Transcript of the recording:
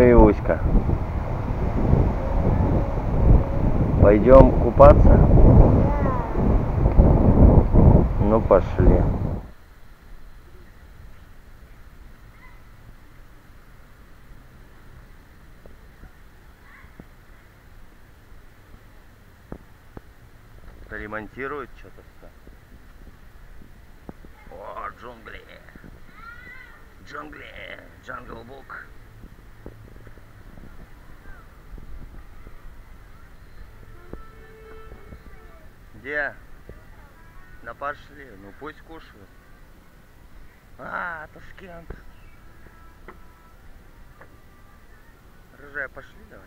и Уська. Пойдем купаться? Ну пошли. Ремонтируют что-то все. О, джунгли. Джунгли. Джангл-бук. Где? Да пошли, ну пусть кушают. А, Ташкент. Рыжая, пошли давай.